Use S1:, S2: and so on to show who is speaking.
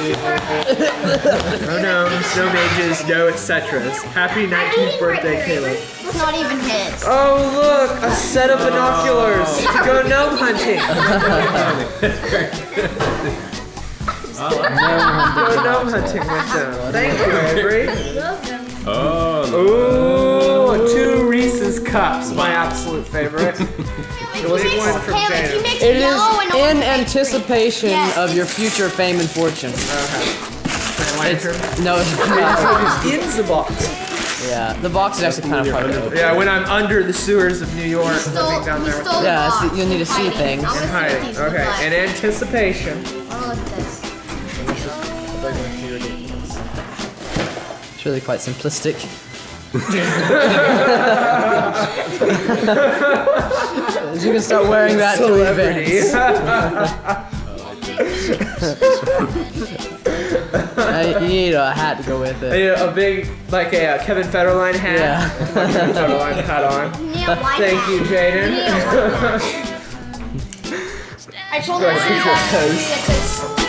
S1: No gnomes, no mages, no etceteras. Happy 19th birthday, Kaleb.
S2: It's not even his.
S1: Oh look, a set of binoculars to go gnome hunting. Go gnome hunting with them. Thank you, Avery.
S3: Oh.
S1: Ooh, two Reese's cups, my absolute favorite.
S2: He
S1: Really
S2: makes,
S1: going for
S2: Kaleb,
S1: Jada.
S2: makes
S4: It is in anticipation
S2: Yes,
S4: of your future fame and fortune.
S1: It's,
S4: No, it's not
S1: in the box.
S4: yeah. The box is actually kind of hard to.
S1: Yeah, when I'm under the sewers of New York,
S2: He stole,
S1: living down there.
S2: stole the
S4: Yeah,
S2: box.
S4: so you'll need to see
S2: Hiding.
S4: things.
S2: I'm
S1: Hiding.
S2: these
S1: Okay, in anticipation.
S2: Oh, this.
S4: It's really quite simplistic. You can start wearing that to
S1: Celebrity.
S4: events. Uh, you need a hat to go with it.
S1: Yeah, a big, like a uh, Kevin Federline hat.
S4: Yeah.
S1: Kevin Federline hat on.
S2: You need a white
S1: Thank you, Jaden.
S2: You need a white hat. I told him
S1: Go ahead,
S2: to